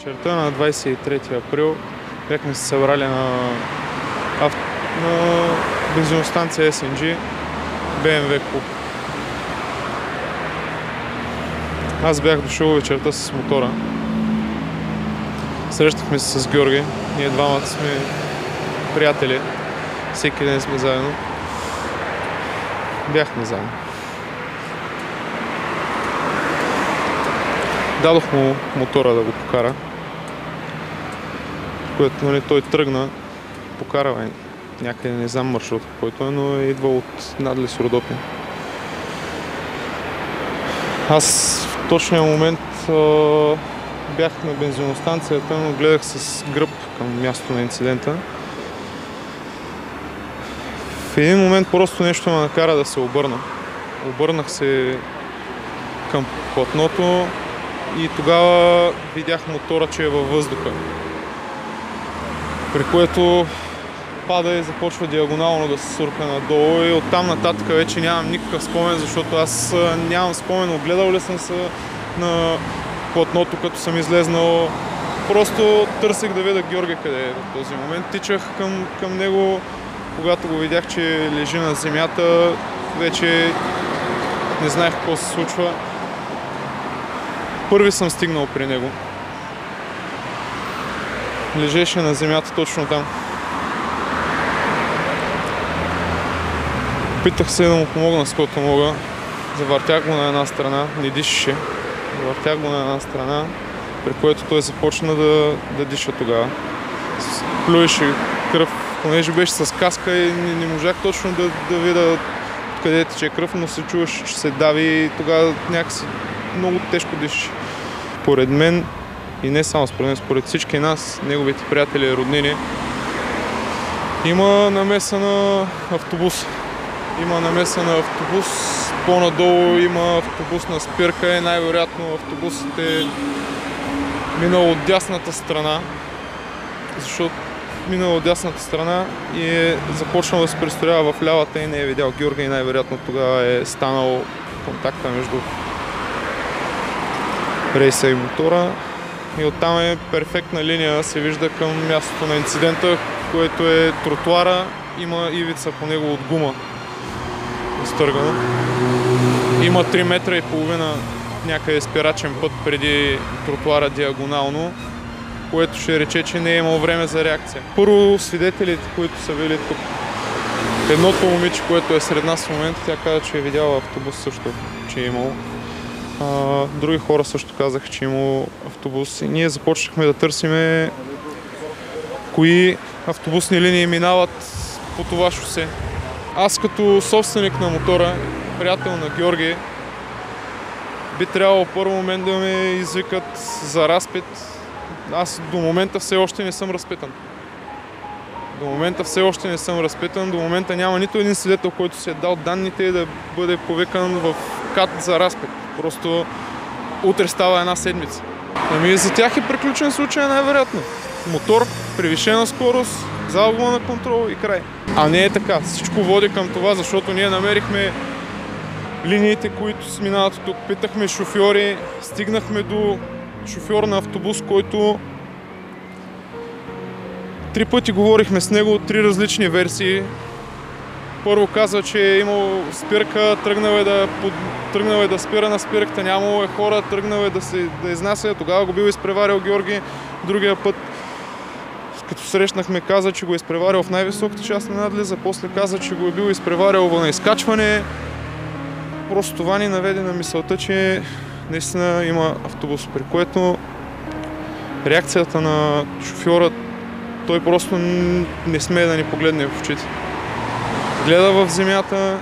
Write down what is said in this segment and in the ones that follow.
Вечерта на 23 април бяхме се събрали на, ав... на бензиностанция SNG BMW клуб. Аз бях дошъл вечерта с мотора. Срещахме се с Георги. Ние двамата сме приятели. Всеки ден сме заедно. Бяхме заедно. Дадох му мотора да го покара. Което нали, той тръгна, покара бе, някъде, не знам маршрут, който е, но е идвал от надлез Родопин. Аз в точния момент а, бях на бензиностанцията, но гледах с гръб към мястото на инцидента. В един момент просто нещо ме накара да се обърна. Обърнах се към платното и тогава видях мотора, че е във въздуха. При което пада и започва диагонално да се сурка надолу и оттам нататък вече нямам никакъв спомен, защото аз нямам спомен, огледал ли съм се на платното, като съм излезнал. Просто търсих да видя Георги къде е в този момент. Тичах към, към него, когато го видях, че лежи на земята, вече не знаех какво се случва. Първи съм стигнал при него. Лежеше на земята точно там. Питах се да му помогна с което мога. Завъртях го на една страна, не дишаше. Завъртях го на една страна, при което той започна да, да диша тогава. Плюеше кръв, понеже беше с каска и не, не можах точно да, да видя откъде тече кръв, но се чуваше, че се дави и тогава някакси много тежко дишаше. Поред мен, и не само според мен, според всички нас, неговите приятели и роднини, има намеса на автобус. Има намеса на автобус, по-надолу има автобусна спирка и най-вероятно автобусът е минал от дясната страна, защото минал от дясната страна и е започнал да се пристроява в лявата и не е видял Георги и най-вероятно тогава е станал контакта между рейса и мотора. И оттам е перфектна линия, се вижда към мястото на инцидента, което е тротуара, има ивица по него от гума изтъргана. Има 3 метра и половина някъде спирачен път преди тротуара диагонално, което ще рече, че не е имал време за реакция. Първо свидетелите, които са били тук. Едното момиче, което е сред нас в момента, тя каза, че е видяла автобус също, че е имало. Други хора също казаха, че имало автобус. И ние започнахме да търсиме кои автобусни линии минават по това шосе. Аз като собственик на мотора, приятел на Георги, би трябвало първо момент да ме извикат за разпит. Аз до момента все още не съм разпитан. До момента все още не съм разпитан. До момента няма нито един свидетел, който си е дал данните да бъде повикан в кат за разпит. Просто утре става една седмица. Ами за тях е приключен случай най-вероятно. Мотор, превишена скорост, загуба на контрол и край. А не е така. Всичко води към това, защото ние намерихме линиите, които сминават тук. Питахме шофьори, стигнахме до шофьор на автобус, който три пъти говорихме с него, три различни версии. Първо каза, че е имал спирка, тръгнал е да, под... тръгнал е да спира на спирката, нямало е хора, тръгнал е да, се, да изнася, тогава го бил изпреварил Георги. Другия път, като срещнахме, каза, че го е изпреварил в най-високата част на надлеза, после каза, че го е бил изпреварил на изкачване. Просто това ни наведе на мисълта, че наистина има автобус, при което реакцията на шофьора, той просто не смее да ни погледне в очите гледа в земята.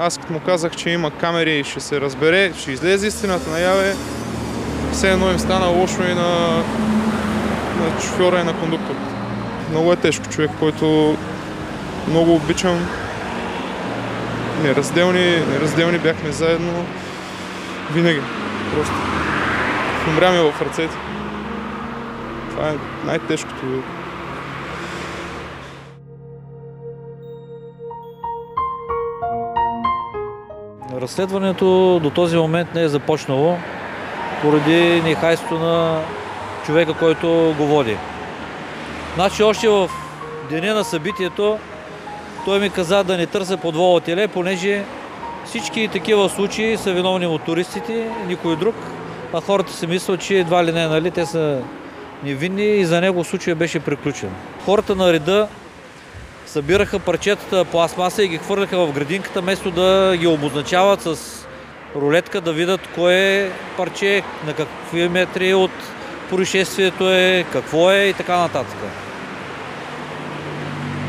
Аз като му казах, че има камери и ще се разбере, ще излезе истината наяве, все едно им стана лошо и на, на шофьора и на кондуктора. Много е тежко човек, който много обичам. Неразделни, неразделни бяхме заедно винаги. Просто умря ми в ръцете. Това е най-тежкото. Разследването до този момент не е започнало поради нехайство на човека, който го води. Значи още в деня на събитието той ми каза да не търся подвола теле, понеже всички такива случаи са виновни мотористите, никой друг, а хората си мислят, че едва ли не, нали, те са невинни и за него случая беше приключен. Хората на реда събираха парчетата пластмаса и ги хвърляха в градинката, вместо да ги обозначават с рулетка, да видят кое парче, на какви метри от происшествието е, какво е и така нататък.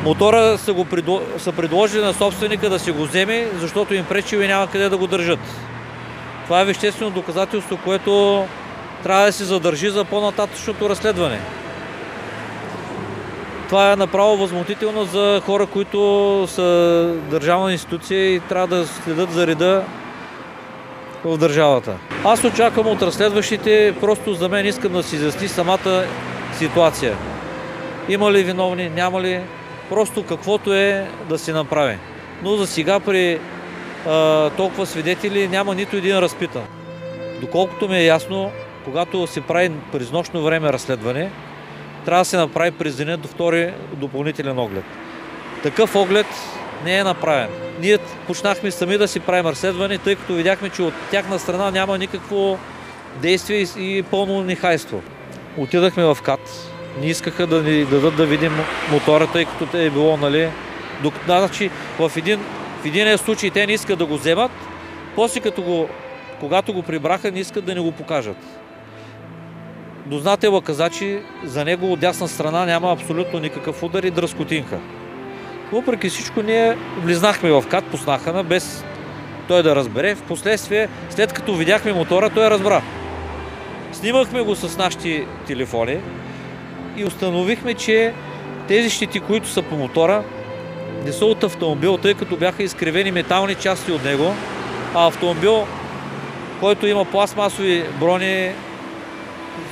Мотора са, го предло... са предложили на собственика да си го вземе, защото им пречи и няма къде да го държат. Това е веществено доказателство, което трябва да се задържи за по-нататъчното разследване. Това е направо възмутително за хора, които са държавна институция и трябва да следят за реда в държавата. Аз очаквам от разследващите, просто за мен искам да си изясни самата ситуация. Има ли виновни, няма ли, просто каквото е да се направи. Но за сега при а, толкова свидетели няма нито един разпитан. Доколкото ми е ясно, когато се прави през нощно време разследване, трябва да се направи през деня до втори допълнителен оглед. Такъв оглед не е направен. Ние почнахме сами да си правим разследване, тъй като видяхме, че от тяхна страна няма никакво действие и пълно нехайство. Отидахме в КАТ, не искаха да ни дадат да видим мотора, тъй като те е било, нали, значи в един, в един случай те не искат да го вземат, после като го, когато го прибраха, не искат да ни го покажат. Дознателя каза, че за него от дясна страна няма абсолютно никакъв удар и дръскотинка. Въпреки всичко ние влизнахме в кат, пуснаха без той да разбере. Впоследствие, след като видяхме мотора, той разбра. Снимахме го с нашите телефони и установихме, че тези щити, които са по мотора, не са от автомобил, тъй като бяха изкривени метални части от него, а автомобил, който има пластмасови брони,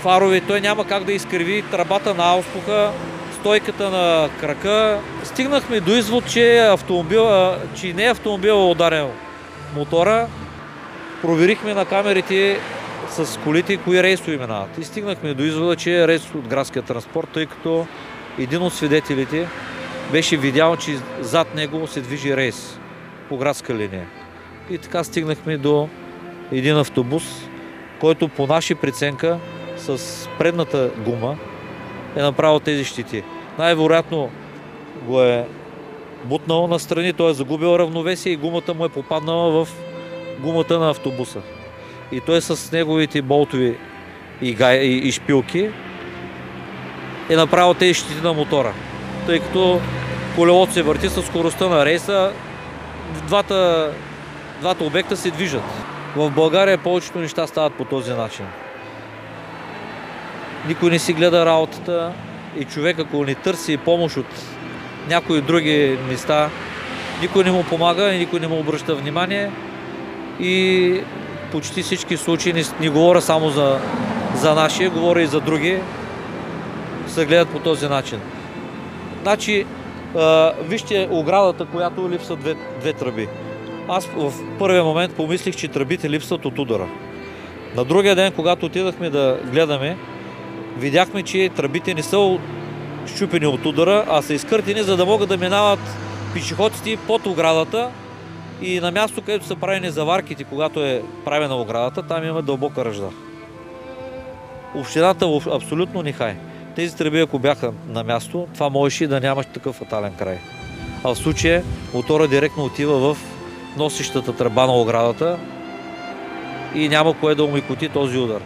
фарови, той няма как да изкриви тръбата на ауспуха, стойката на крака. Стигнахме до извод, че, автомобил, че не автомобил е ударен мотора. Проверихме на камерите с колите кои рейсови минават. И стигнахме до извода, че е рейс от градския транспорт, тъй като един от свидетелите беше видял, че зад него се движи рейс по градска линия. И така стигнахме до един автобус, който по наша преценка с предната гума е направил тези щити. Най-вероятно го е бутнал настрани, той е загубил равновесие и гумата му е попаднала в гумата на автобуса. И той с неговите болтови и, гай, и, и шпилки е направил тези щити на мотора. Тъй като колелото се върти с скоростта на рейса, двата, двата обекта се движат. В България повечето неща стават по този начин никой не си гледа работата и човек ако не търси помощ от някои други места, никой не му помага и никой не му обръща внимание и почти всички случаи, не, не говоря само за, за нашия, говоря и за други, се гледат по този начин. Значи, а, вижте оградата, която липсва две, две тръби. Аз в първия момент помислих, че тръбите липсват от удара. На другия ден, когато отидахме да гледаме, видяхме, че тръбите не са щупени от удара, а са изкъртени, за да могат да минават пешеходците под оградата и на място, където са правени заварките, когато е правена оградата, там има дълбока ръжда. Общината абсолютно не хай. Тези тръби, ако бяха на място, това можеше да нямаш такъв фатален край. А в случая мотора директно отива в носещата тръба на оградата и няма кое да умикоти този удар.